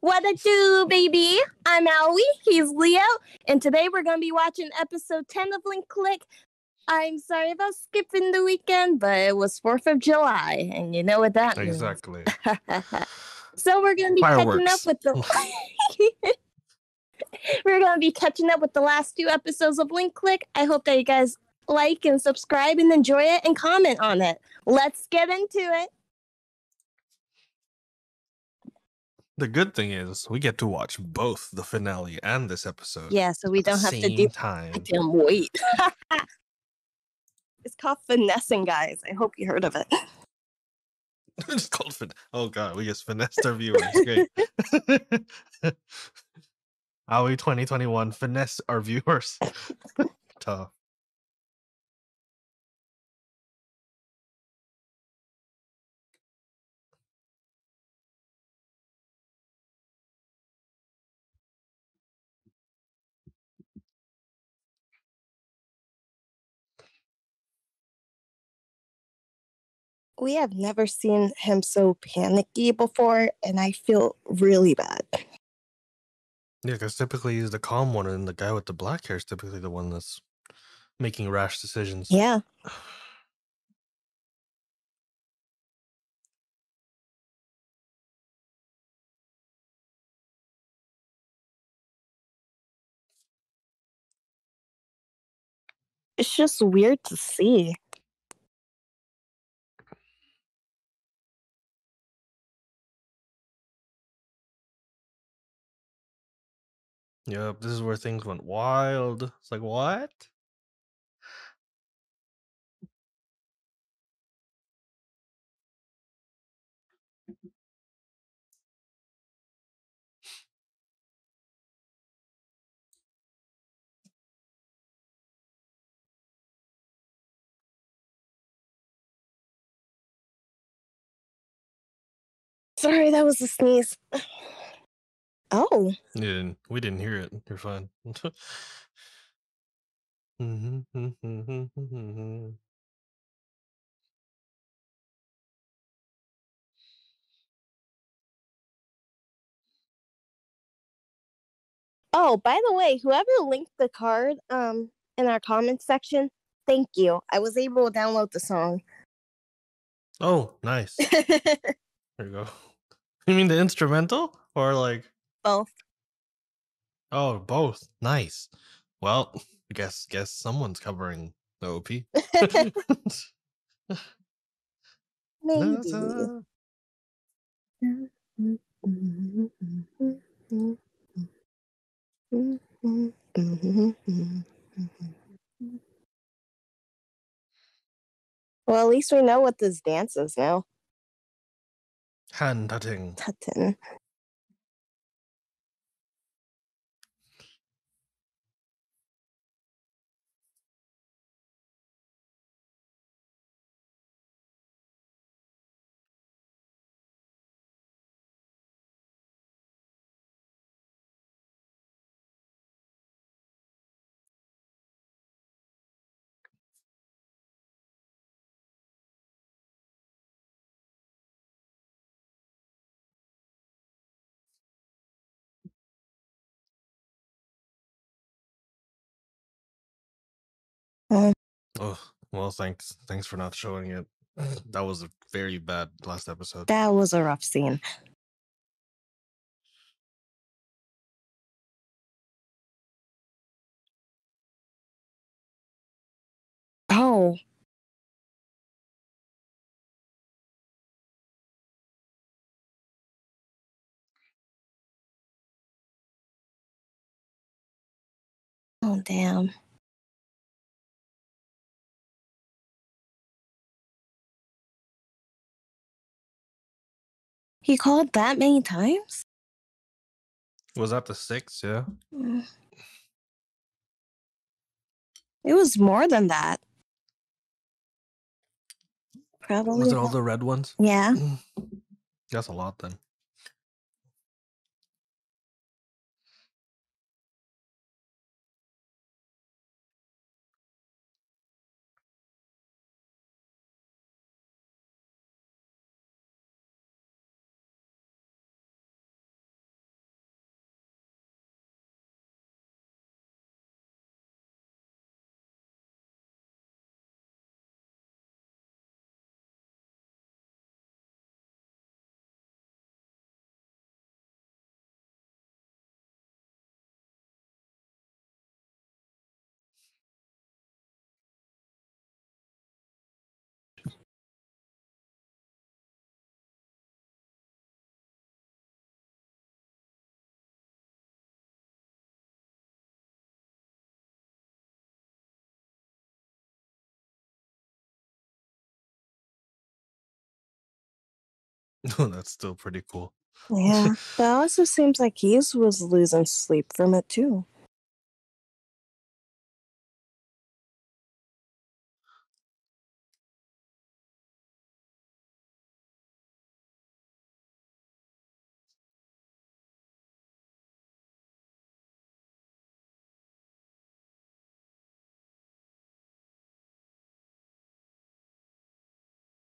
What a do, baby? I'm Allie. He's Leo, and today we're gonna be watching episode 10 of Link Click. I'm sorry about skipping the weekend, but it was 4th of July, and you know what that means. Exactly. so we're gonna be catching up with the We're gonna be catching up with the last two episodes of Link Click. I hope that you guys like and subscribe and enjoy it and comment on it. Let's get into it. The good thing is we get to watch both the finale and this episode. Yeah, so we don't have to do time. Damn, wait. it's called finessing, guys. I hope you heard of it. it's called fin- Oh god, we just finessed our viewers. Great. Are we 2021 finesse our viewers. Tough. We have never seen him so panicky before, and I feel really bad. Yeah, because typically he's the calm one, and the guy with the black hair is typically the one that's making rash decisions. Yeah. It's just weird to see. Yep, this is where things went wild. It's like, what? Sorry, that was a sneeze. Oh, You didn't, we didn't hear it. You're fine. Mhm. oh, by the way, whoever linked the card um in our comments section, thank you. I was able to download the song. oh, nice. There you go. You mean the instrumental or like? Both. Oh, both. Nice. Well, I guess guess someone's covering the OP. Maybe. Well, at least we know what this dance is now. Hand tutting. Oh, well, thanks. Thanks for not showing it. That was a very bad last episode. That was a rough scene. Oh. Oh, damn. He called that many times? Was that the six? Yeah. Mm. It was more than that. Probably. Was it all the red ones? yeah. That's a lot then. Oh, that's still pretty cool. Yeah, but also seems like he was losing sleep from it too.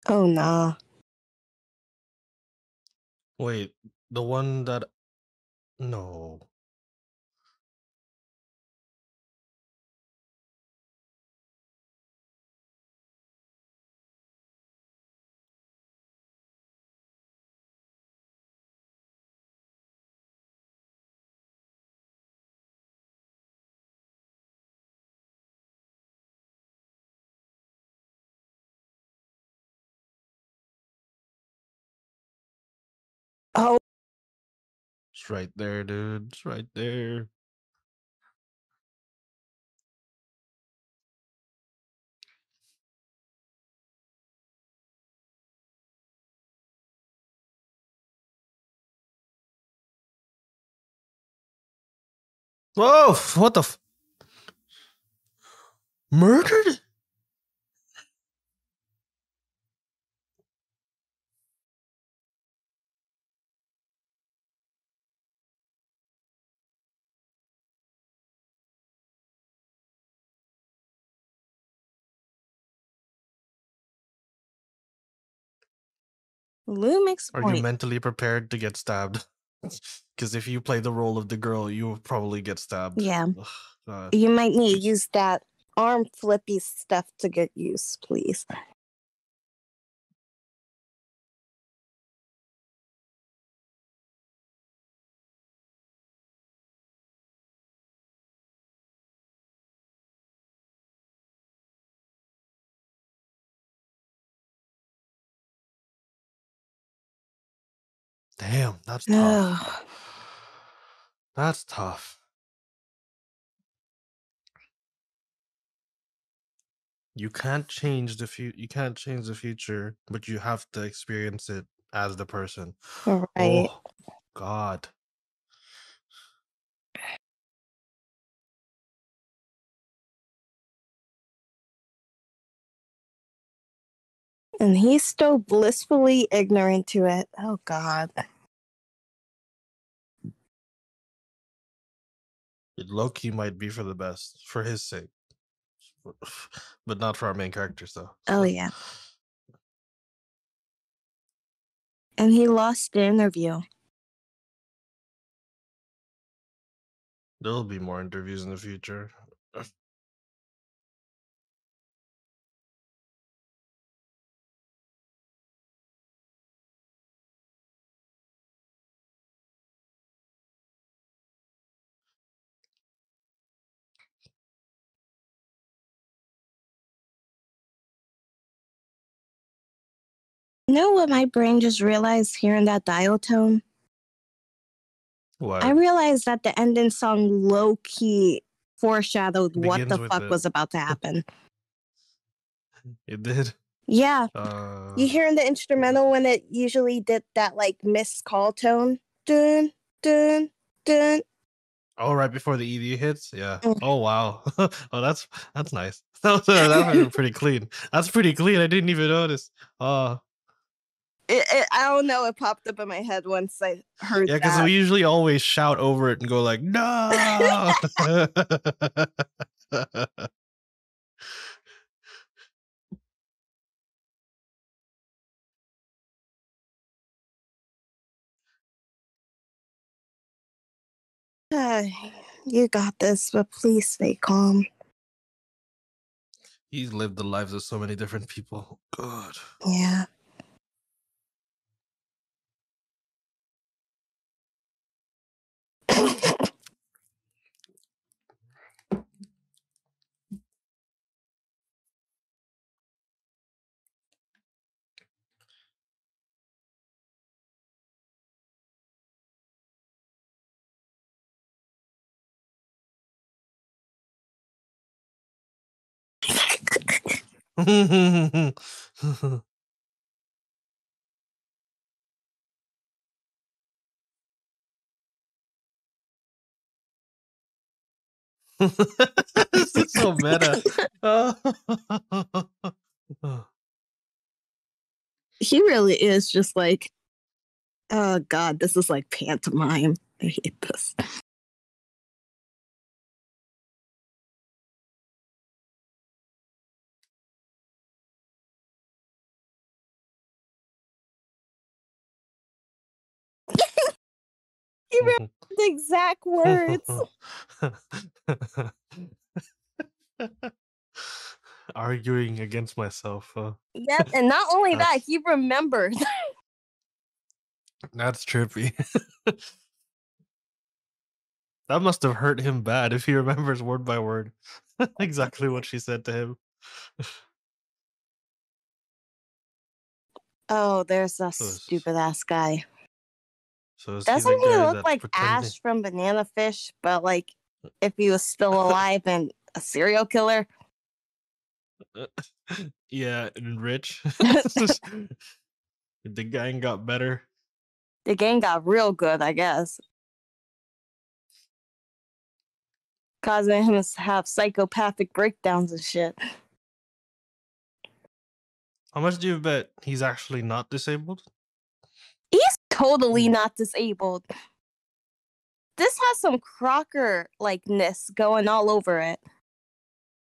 Oh nah. Wait, the one that no. It's right there, dude. It's right there. Whoa! What the? F- Murdered? Lu makes Are point. you mentally prepared to get stabbed? Because if you play the role of the girl, you will probably get stabbed. Yeah. You might need to use that arm flippy stuff to get used, please. Damn, that's tough. Ugh. That's tough. You can't change the future. You can't change the future, but you have to experience it as the person. Right. Oh, God. And he's still blissfully ignorant to it. Oh God. Loki might be for the best, for his sake, but not for our main characters, though. Oh yeah. And he lost the interview. There'll be more interviews in the future. You know what my brain just realized hearing that dial tone? What? I realized that the ending song low key foreshadowed what the fuck it. was about to happen. It did. yeah. Uh, You hearing the instrumental when it usually did that like missed call tone? Dun dun dun. oh, right before the ED hits. Yeah. Mm. Oh wow. oh, that's that's nice. That was, uh, that was pretty clean. That's pretty clean. I didn't even notice. Oh, It, it, I don't know. It popped up in my head once I heard yeah. Because we usually always shout over it and go like, "No." Ah, you got this, but please stay calm. He's lived the lives of so many different people. God. Yeah. this is so meta. he really is just like, oh God, this is like pantomime. I hate this. He remembered the exact words. Arguing against myself. Huh? Yep, and not only that, he remembered. That's trippy. that must have hurt him bad if he remembers word by word exactly what she said to him. Oh, there's a stupid ass guy. So is he the Doesn't he look like pretended- Ash from Banana Fish, but like uh, if he was still alive and a serial killer? Uh, yeah, and rich. the gang got better. The gang got real good, I guess. Causing him to have psychopathic breakdowns and shit. How much do you bet he's actually not disabled? He's. Totally mm. not disabled. This has some Crocker likeness going all over it.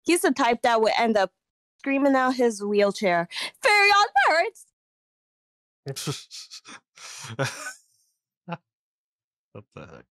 He's the type that would end up screaming out his wheelchair. Fairy on parrots! what the heck?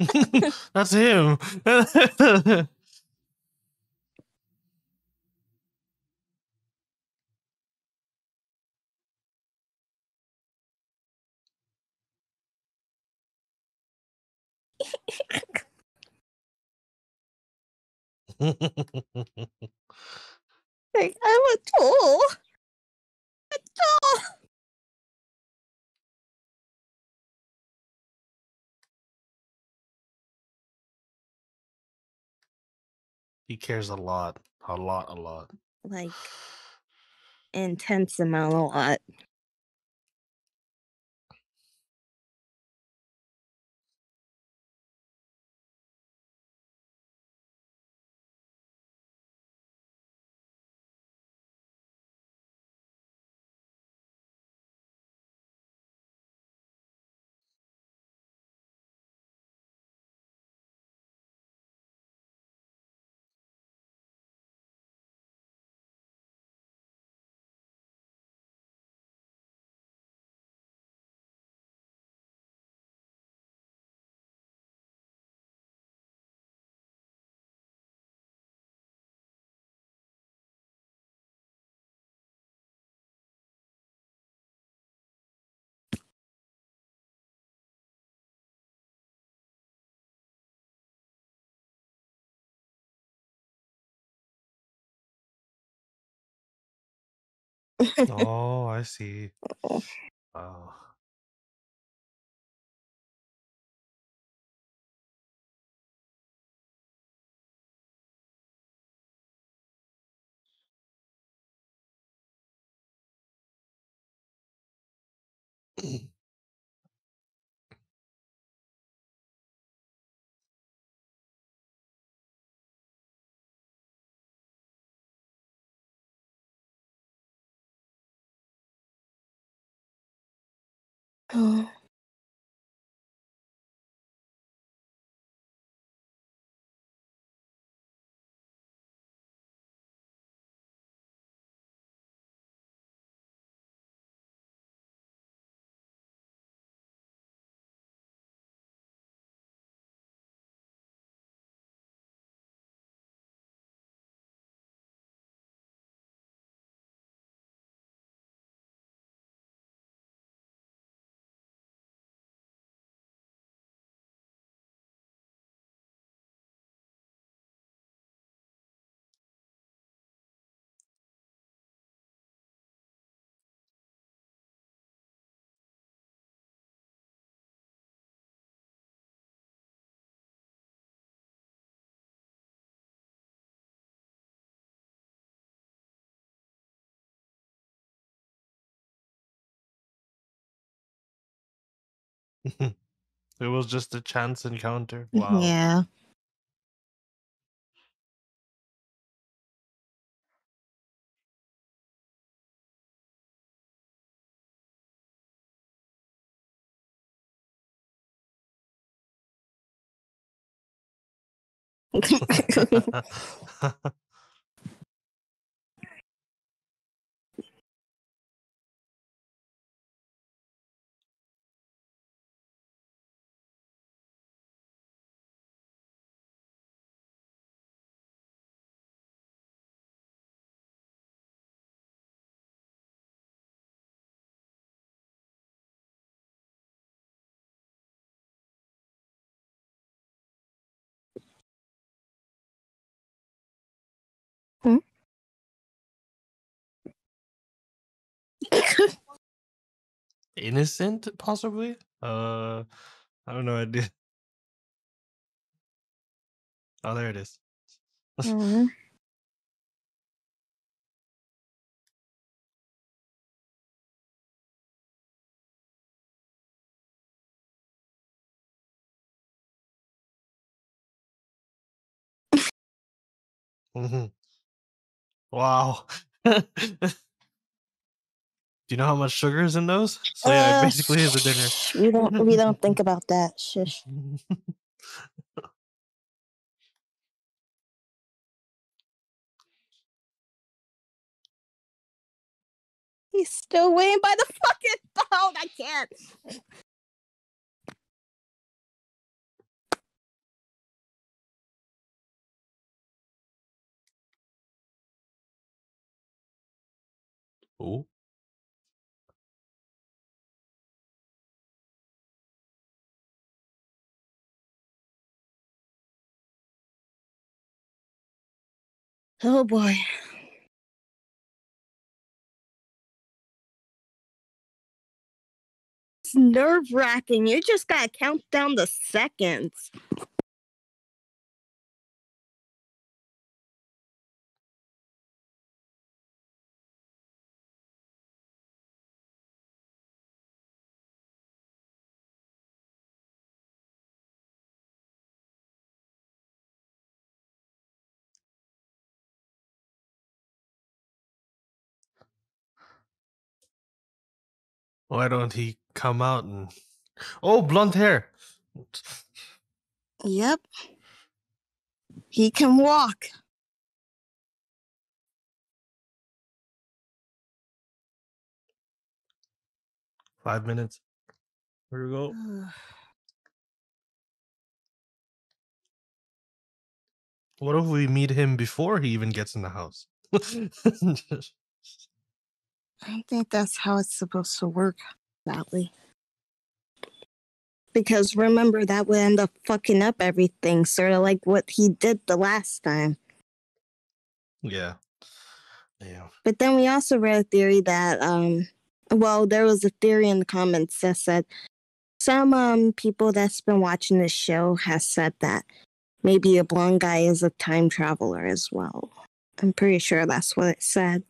That's him. Like, I'm a tool. He cares a lot. A lot, a lot. Like, intense amount a lot. Oh, I see. Oh. Wow. Oh. it was just a chance encounter. Wow. Yeah. Innocent, possibly? Uh, I don't know. idea. Oh, there it is. Mhm. hmm Wow. Do you know how much sugar is in those? So yeah, it Uh, basically is a dinner. We don't. We don't think about that. Shush. He's still waiting by the fucking phone. I can't. oh. Oh boy. It's nerve wracking. You just gotta count down the seconds. Why don't he come out and Oh, blonde hair. Yep. He can walk. Five minutes. Here we go. What if we meet him before he even gets in the house? I don't think that's how it's supposed to work, sadly. Because remember, that would end up fucking up everything, sort of like what he did the last time. yeah. Yeah. But then we also read a theory that, um, well, there was a theory in the comments that said some um people that's been watching this show has said that maybe a blonde guy is a time traveler as well. I'm pretty sure that's what it said.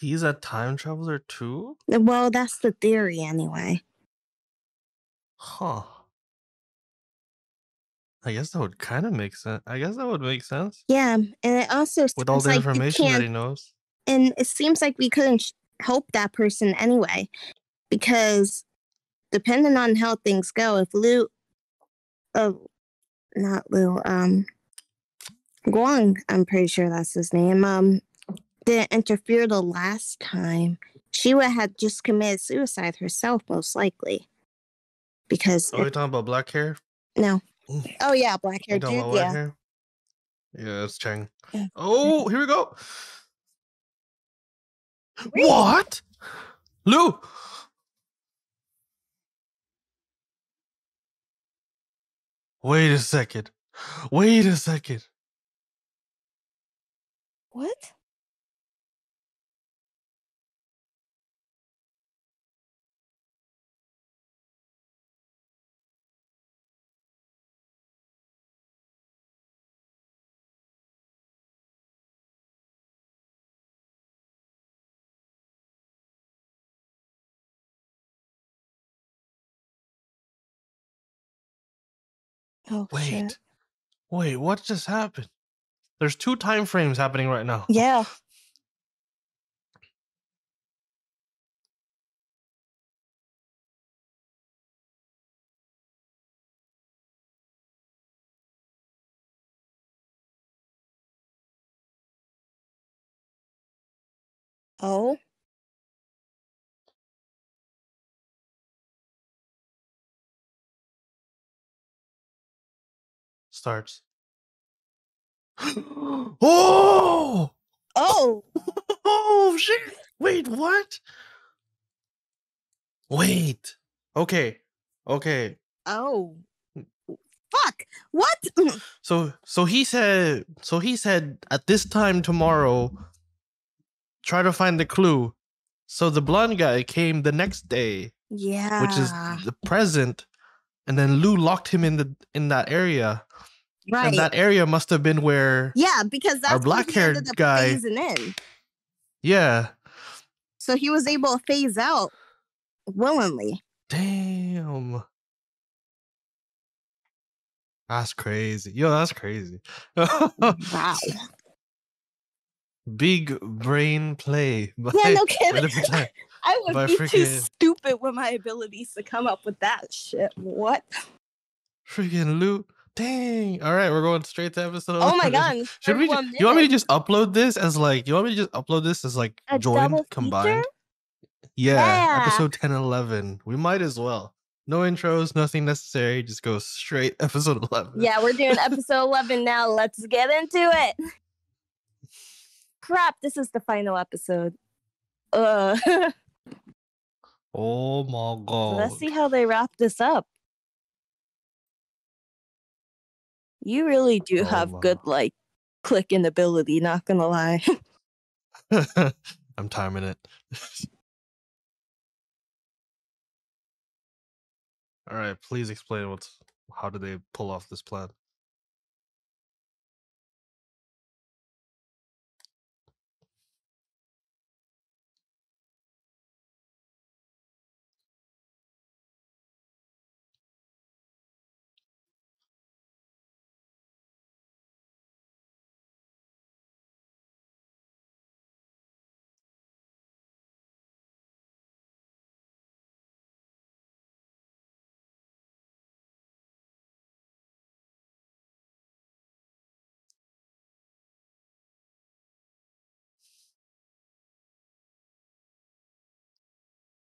He's a time traveler too? Well, that's the theory anyway. Huh. I guess that would kind of make sense. I guess that would make sense Yeah, and it also with all the like information that he knows. and it seems like we couldn't sh- help that person anyway because depending on how things go if Lu uh, not Lu um guang i'm pretty sure that's his name um didn't interfere the last time she would have just committed suicide herself most likely because oh, are you if- talking about black hair? no oh yeah black hair dude yeah hair? Yeah, it's Chang. Yeah. Oh, here we go. Wait. What? Lu! Wait a second. Wait a second. what Oh Wait. shit. Wait, what just happened? There's two time frames happening right now. Yeah. Oh. Starts. oh! Oh. Oh shit! Wait, what? Wait. Okay. Okay. Oh. Hmm. Fuck. What? Mm. So so he said so he said at this time tomorrow try to find the clue. So the blonde guy came the next day, Yeah. which is the present, and then Lu locked him in the in that area. Right. And that area must have been where yeah, because that's when he black-haired guy- phasing in. Yeah. So he was able to phase out willingly. Damn. That's crazy. Yo, that's crazy. Wow. Big brain play. by- Yeah, no kidding. I would by be too stupid with my abilities to come up with that shit. What? Freaking loot. Dang. All right, we're going straight to episode. Oh my god. Should we? ju- 31 You want me to just upload this as like? You want me to just upload this as like A joined combined? Yeah, Yeah. episode 10 and 11. We might as well. No intros, nothing necessary. Just go straight episode 11. Yeah, we're doing episode 11 now. Let's get into it. Crap, this is the final episode. Uh, Oh my god. let's see how they wrap this up. You really do Oh have my. good, like, clicking ability, not gonna lie. I'm timing it. All right, please explain what's how did they pull off this plan?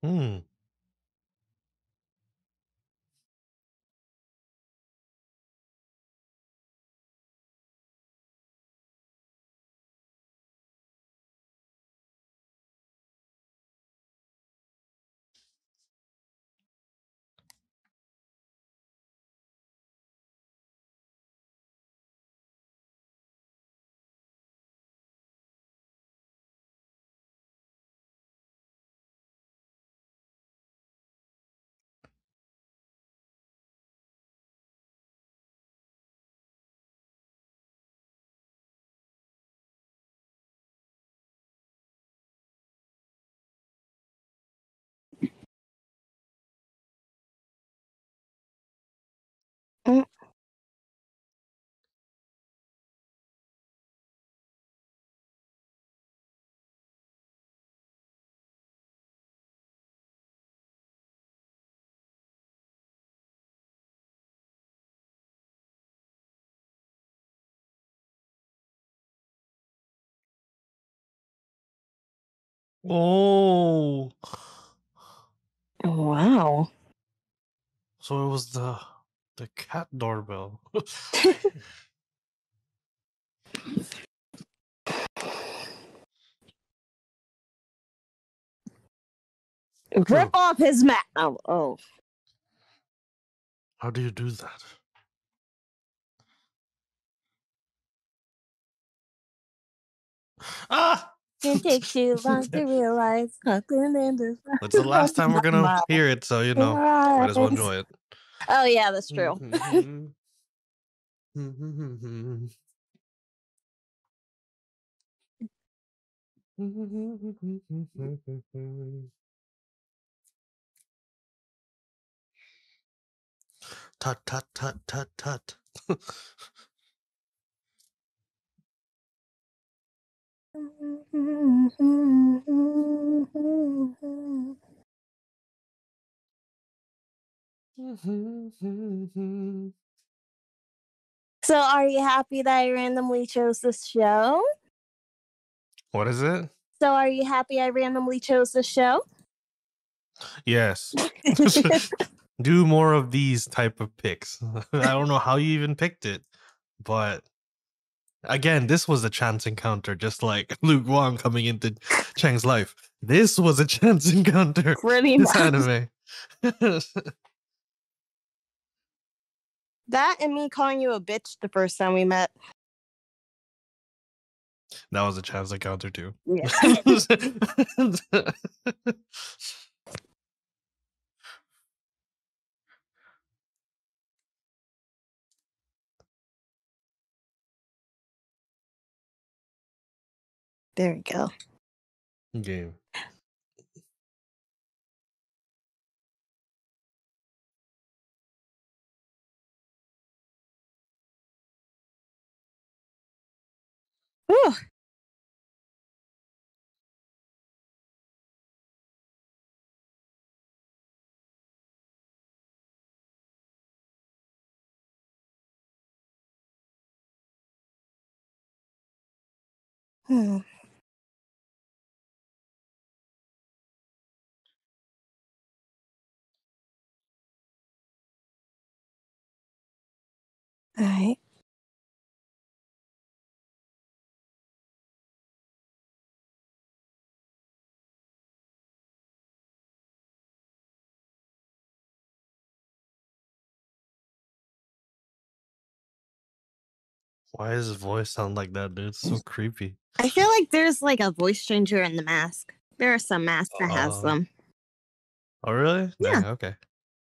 Hmm. Oh. wow. So it was the the cat doorbell. Rip off his mat. Oh, oh. How do you do that? Ah! It takes too long to realize something in this. It's the last time we're gonna hear it, so you know, might as well enjoy it. Oh yeah, that's true. Mm-hmm. Mm-hmm. Mm-hmm. tut tut tut tut tut. So, are you happy that I randomly chose this show? what is it? So, are you happy I randomly chose this show? Yes. Do more of these type of picks. I don't know how you even picked it, but again, this was a chance encounter, just like Lu Guang coming into Chang's life. This was a chance encounter. Pretty This much. anime. That and me calling you a bitch the first time we met. that was a chance encounter too. Yeah. There we go. Game. Whew. Hmm. Why does his voice sound like that, dude? It's so creepy. I feel like there's like a voice changer in the mask. There are some masks that has Oh. them. Oh, really? Yeah. Dang, okay.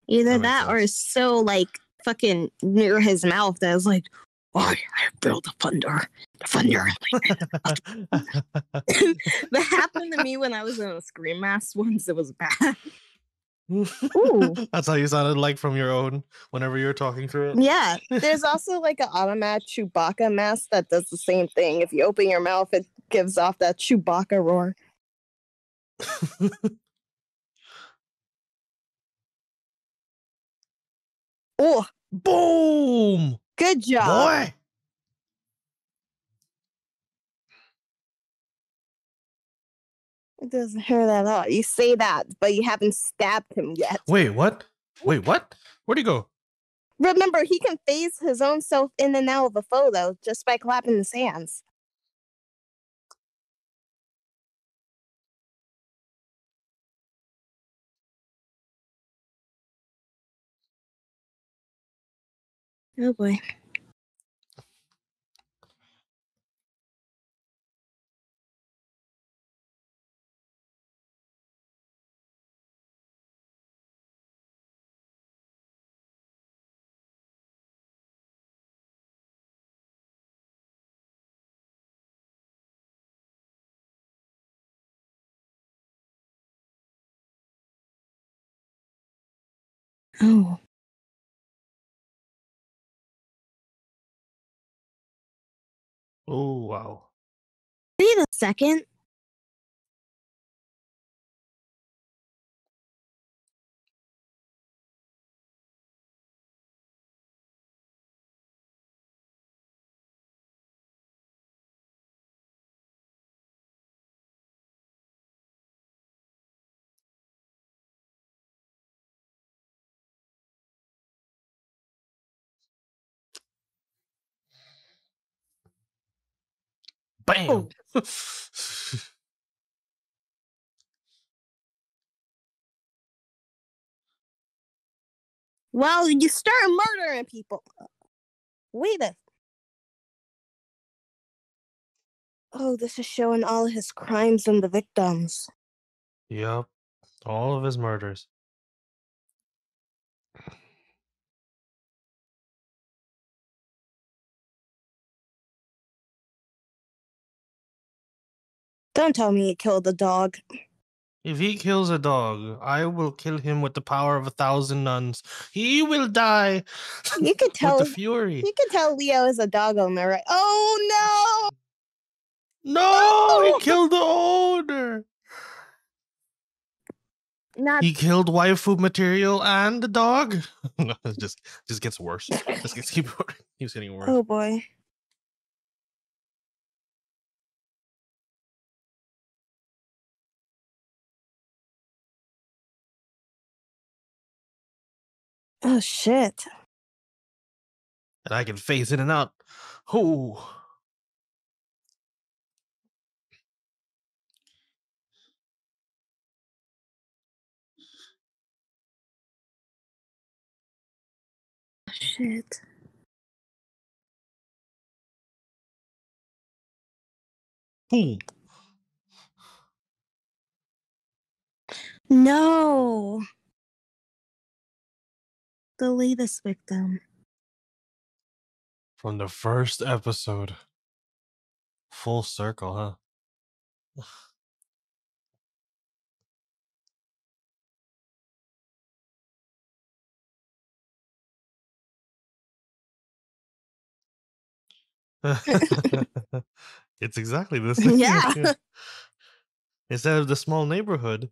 Either that makes that or it's so like fucking near his mouth that was like, oh, why I built a thunder, the thunder. that happened to me when I was in a scream mask once. It was bad. That's how you sounded like from your own whenever you were talking through it. Yeah. There's also like an automatic Chewbacca mask that does the same thing. If you open your mouth, it gives off that Chewbacca roar. Oh, Boom! good job. Boy! It doesn't hurt at all. You say that, but you haven't stabbed him yet. Wait, what? Wait, what? Where'd he go? Remember, he can phase his own self in and out of a photo just by clapping his hands. Oh boy. Oh. Oh, wow. Wait the second. Bam! Oh. Well, you start murdering people. Wait a. Oh, this is showing all his crimes and the victims. Yep. All of his murders. Don't tell me he killed the dog. If he kills a dog, I will kill him with the power of a thousand nuns. He will die. You could tell. the fury. You could tell Leo is a dog owner, right? Oh No, No! Oh! he killed the owner. Not He killed waifu material and the dog. no, it just just gets worse. Just gets keep keeps getting worse. oh boy. Oh shit. And I can phase in and out. Oh, Shit. oh. No. The latest victim. From the first episode. Full circle, huh? it's exactly the same. Yeah. Instead of the small neighborhood,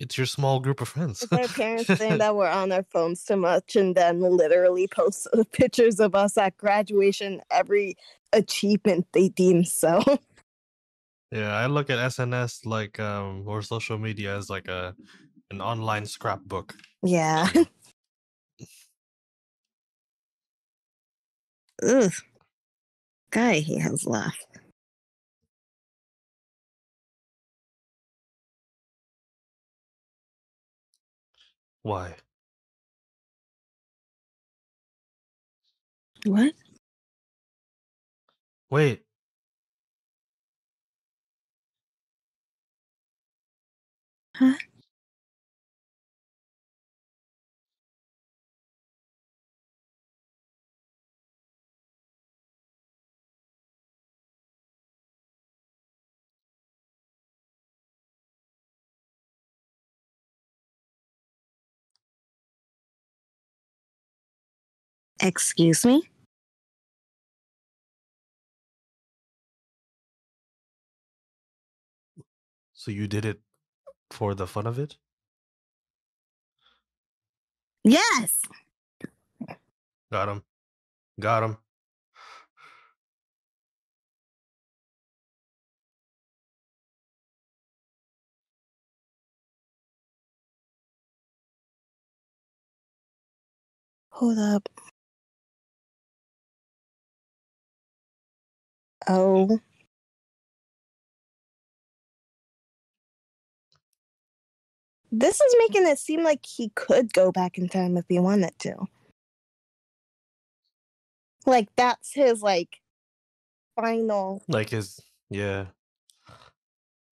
it's your small group of friends. my parents saying that we're on our phones too much and then literally post pictures of us at graduation every achievement they deem so. yeah, I look at SNS like um or social media as like a an online scrapbook. Yeah. Ugh. Guy he has left. Why? What? Wait. Huh? Excuse me? So you did it for the fun of it? Yes. Got him. Got him. Hold up. Oh. This is making it seem like he could go back in time if he wanted to. Like that's his like final Like his yeah.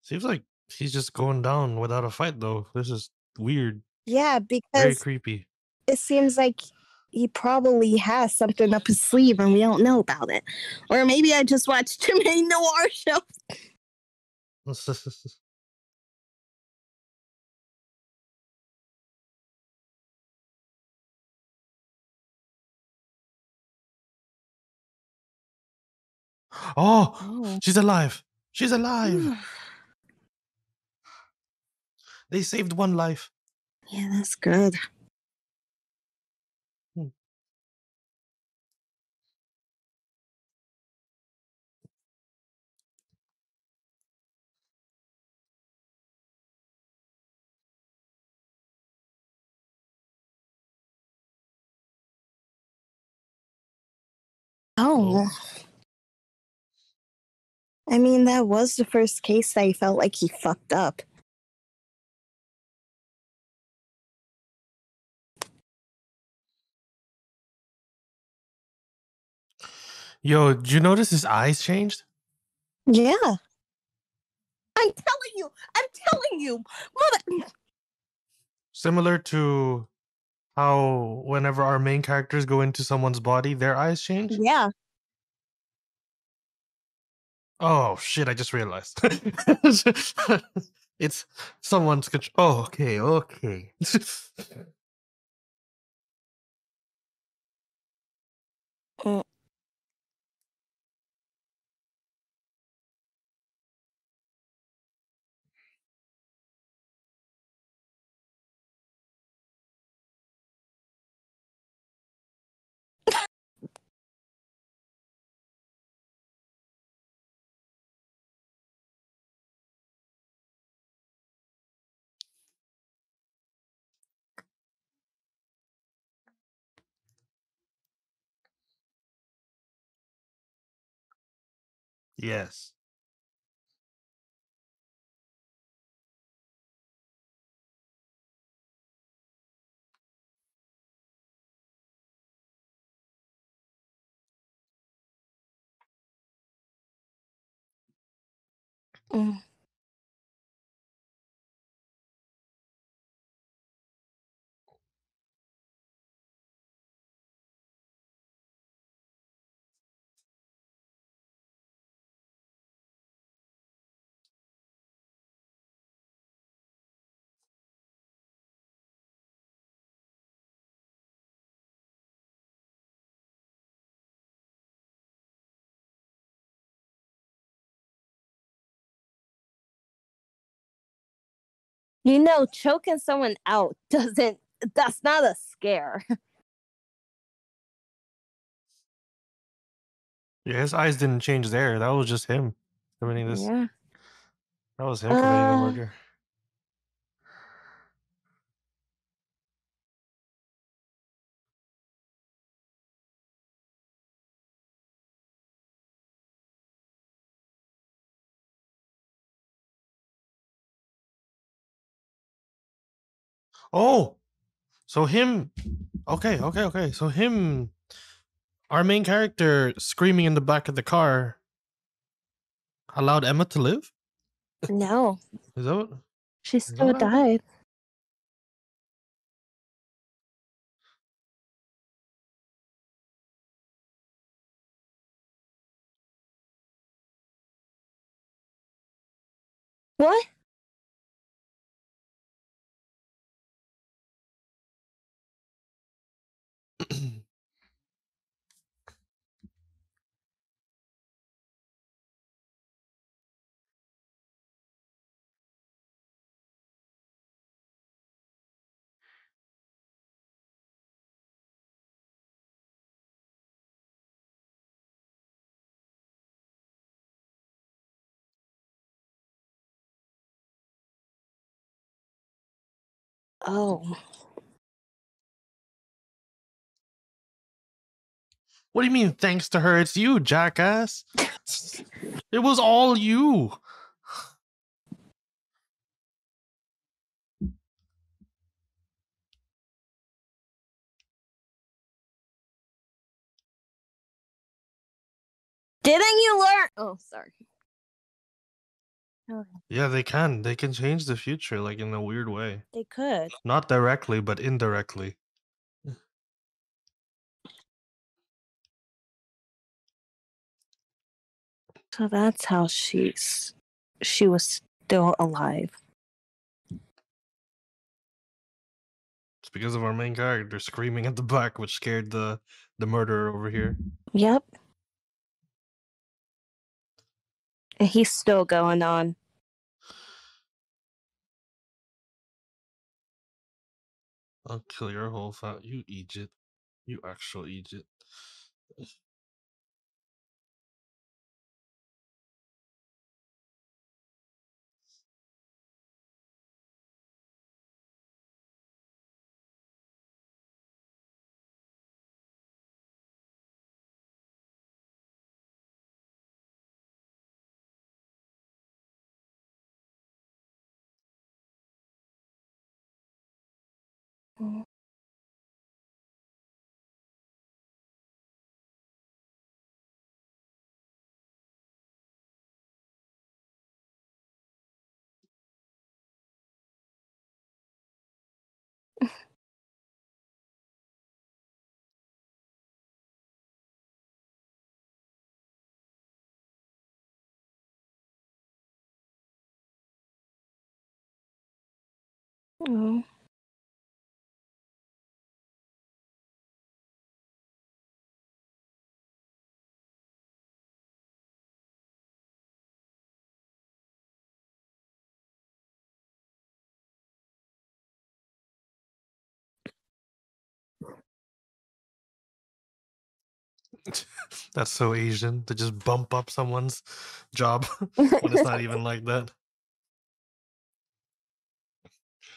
Seems like he's just going down without a fight though. This is weird. Yeah, because Very creepy. it seems like he probably has something up his sleeve and we don't know about it. Or maybe I just watched too many noir shows. oh, Oh. she's alive. She's alive. They saved one life. yeah, that's good. Oh. I mean, that was the first case that I felt like he fucked up. Yo, did you notice his eyes changed? Yeah. I'm telling you, I'm telling you, mother. Similar to how whenever our main characters go into someone's body, their eyes change? Yeah. Oh shit, I just realized. It's someone's control. Oh, okay, okay. Mm. Yes. Mm. You know, choking someone out doesn't, that's not a scare. Yeah, his eyes didn't change there. That was just him committing this. Yeah. That was him committing the Uh, murder. Oh, so him. Okay, okay, okay. So him, our main character, screaming in the back of the car, allowed Emma to live. No, Is that what? she still what died. What? Oh, What do you mean? Thanks to her, it's you, jackass. It was all you. didn't you learn? Oh, sorry. Okay, Yeah, they can. They can change the future, like in a weird way. they could. Not directly, but indirectly. So that's how she's she was still alive. It's because of our main character screaming at the back, which scared the the murderer over here. Yep. And he's still going on. I'll kill your whole family. You Egypt. You actual Egypt. Mm. Oh. That's so Asian to just bump up someone's job when it's not even like that.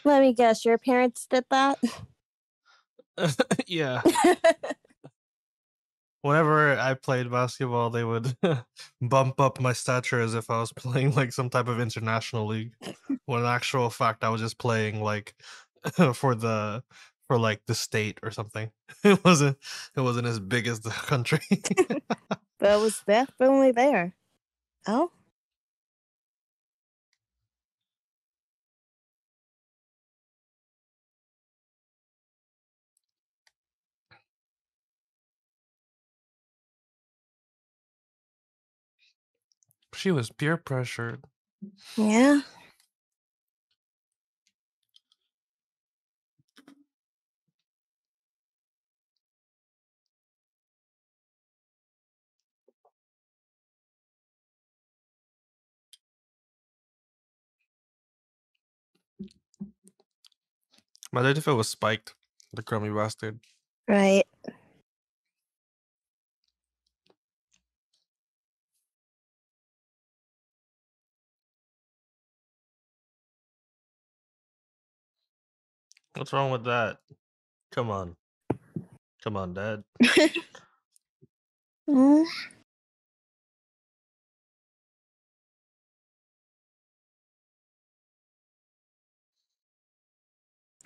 Let me guess, your parents did that? yeah. Whenever I played basketball, they would bump up my stature as if I was playing like some type of international league. When in actual fact, I was just playing like for the for like the state or something. It wasn't it wasn't as big as the country. But it was definitely there. Oh, she was peer pressured. yeah. Imagine if it was spiked, the crummy bastard. Right. What's wrong with that? Come on. Come on, Dad. Mm.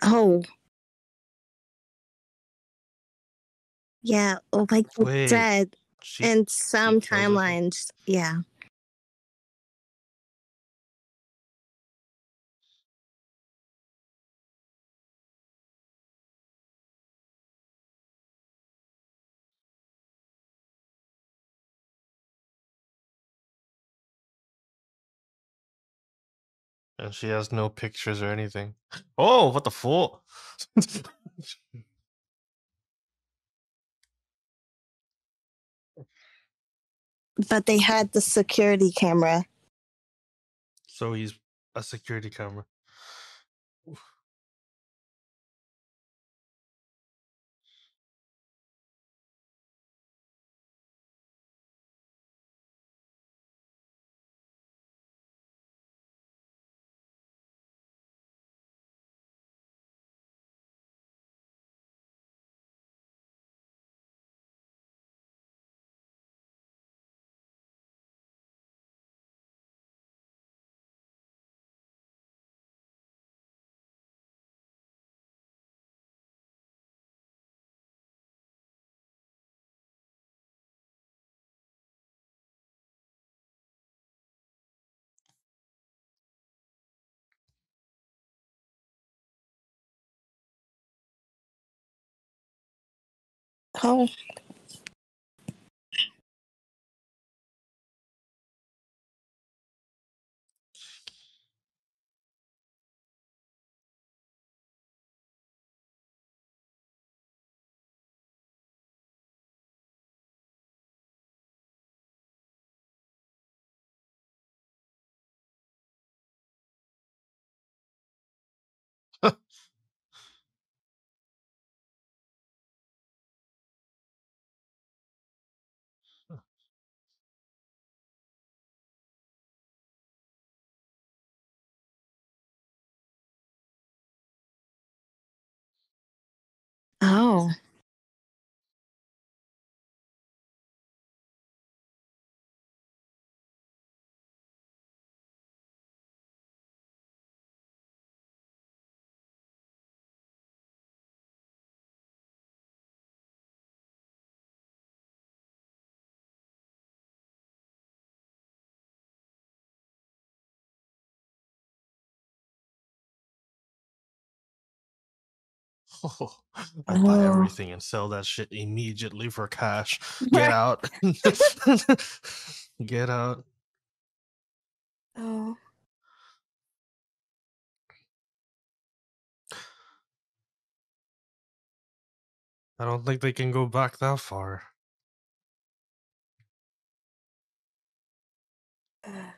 Oh. Yeah, oh, like you Wait, said, She in some timelines, yeah. And she has no pictures or anything. Oh, what the fuck? But they had the security camera. so he's a security camera. Oh. oh, I'll buy everything and sell that shit immediately for cash. Get out. Get out. Oh. I don't think they can go back that far. Uh.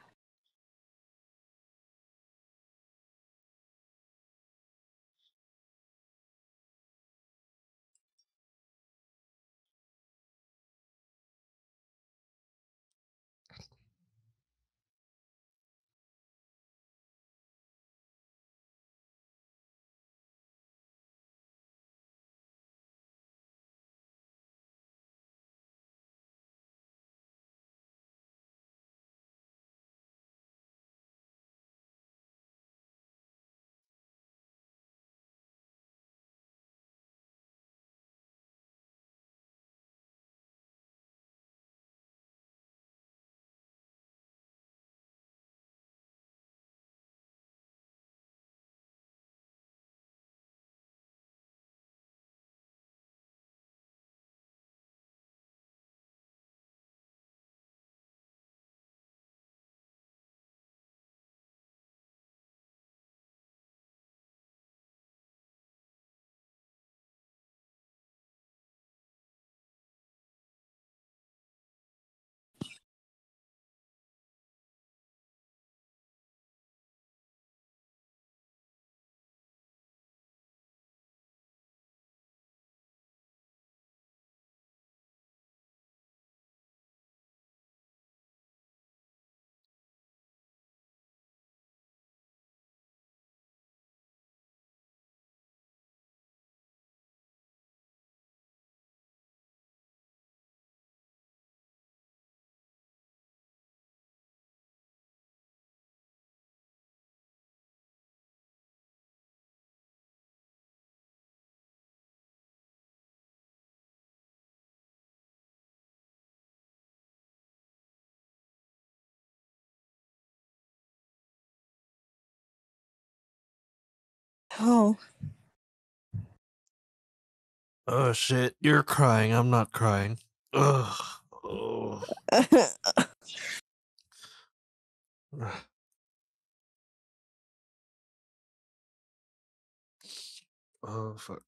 Oh. Oh shit, you're crying. I'm not crying. Ugh. Oh. oh fuck.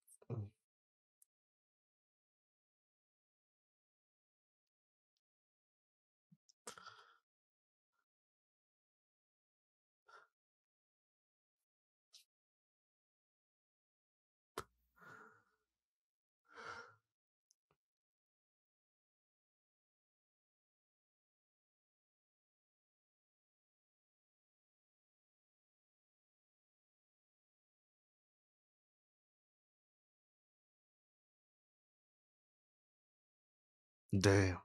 Damn.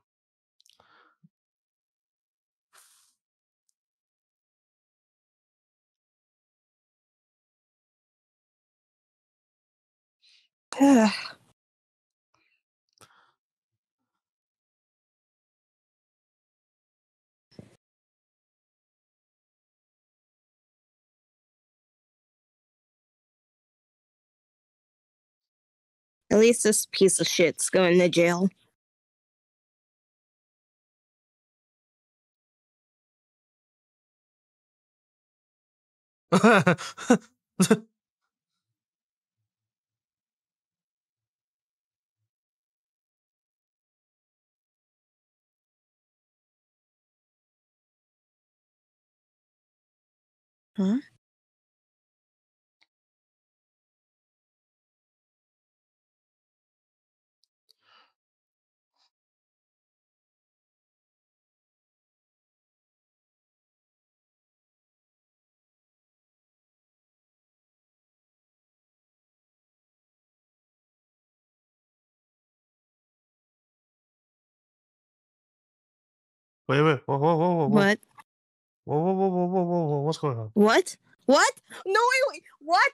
At least this piece of shit's going to jail. Huh? Wait, wait. Whoa, whoa, whoa, whoa. What? Whoa, whoa, whoa, whoa, whoa, whoa, whoa. What's going on? What? What? No, wait, wait. What?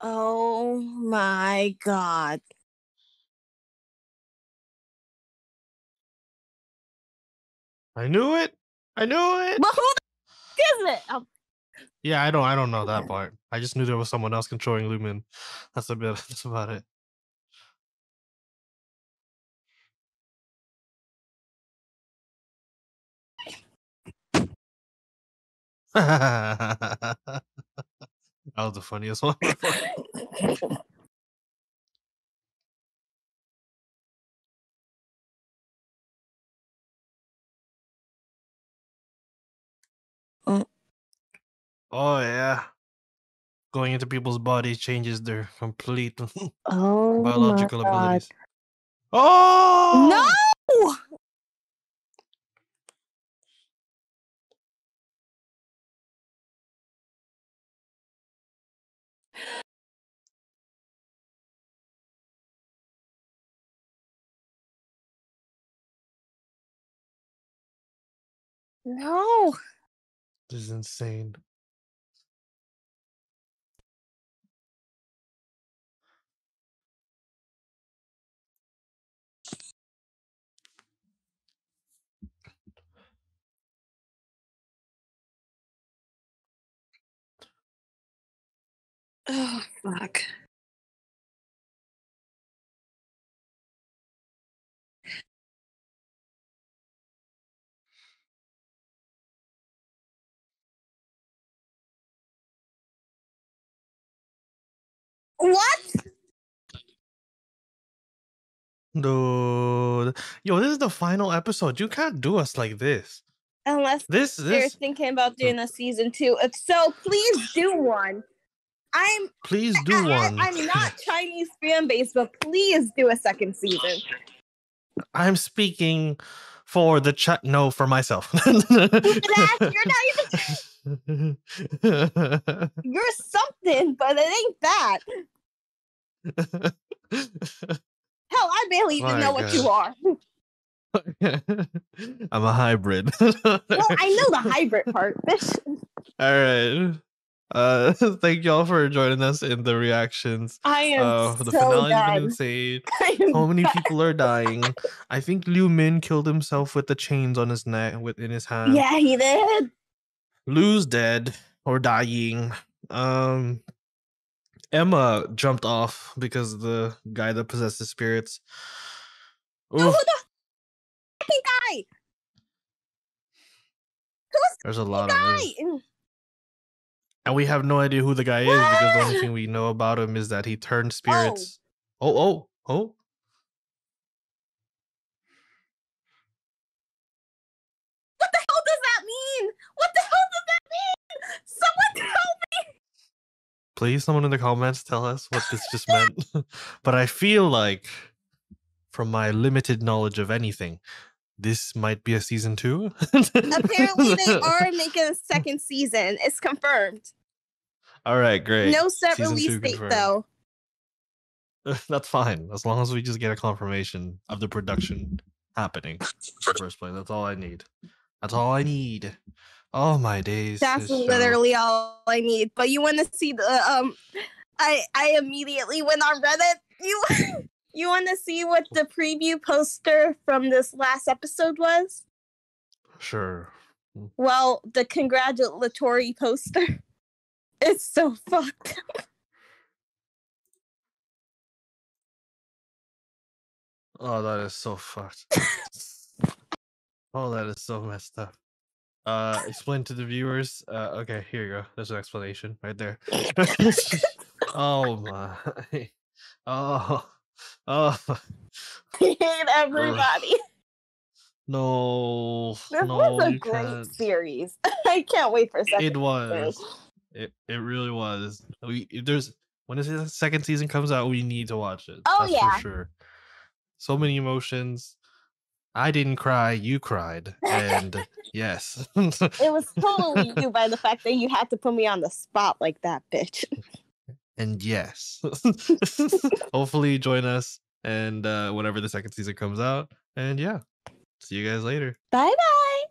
Oh my god. I knew it. I knew it. Well, who the f- is it? Oh, Yeah, I don't. I don't know that part. I just knew there was someone else controlling Liu Min. That's a bit. That's about it. that was the funniest one. Oh. oh yeah. Going into people's bodies changes their complete oh biological abilities. Oh No! No. This is insane. Oh fuck. What? Dude. Yo, this is the final episode. You can't do us like this. Unless This this thinking about doing a season two. If so, please do one. I'm please do I, one. am not Chinese fan base, but please do a second season. I'm speaking for the chat. No, for myself. You're not even you're something, but it ain't that. Hell, I barely even My know what you are. I'm a hybrid. Well, I know the hybrid part. All right. Uh, thank y'all for joining us in the reactions. I am Uh, the so finale's been insane. So many done. people are dying. I think Liu Min killed himself with the chains on his neck, with in his hand. Yeah, he did. Lu's dead or dying. Um, Emma jumped off because the guy that possesses spirits. No, Oof, who the guy? Who's there's a the lot of guy? them. And we have no idea who the guy is because the only thing we know about him is that he turned spirits. Oh, oh, oh. What the hell does that mean? What the hell does that mean? Someone tell me. Please, someone in the comments tell us what this just meant. but I feel like, from my limited knowledge of anything, this might be a season two. Apparently, they are making a second season. It's confirmed. All right, great. No set Season release date confirmed. though. That's fine as long as we just get a confirmation of the production happening. in the First place, that's all I need. That's all I need. Oh my days. That's literally all I need. But you want to see the um? I I immediately went on Reddit. You you want to see what the preview poster from this last episode was? sure. Well, the congratulatory poster. It's so fucked. Oh, that is so fucked. oh, that is so messed up. Uh, explain to the viewers. Uh, okay, here you go. There's an explanation right there. oh my. Oh. Oh. I hate everybody. No. This no, was a great can't. series. I can't wait for second. It was. It it really was. We there's when the second season comes out, we need to watch it. Oh, That's yeah. for sure. So many emotions. I didn't cry, you cried. And yes. It was totally you by the fact that you had to put me on the spot like that, bitch. and yes. Hopefully join us and uh whenever the second season comes out. And yeah. See you guys later. Bye bye.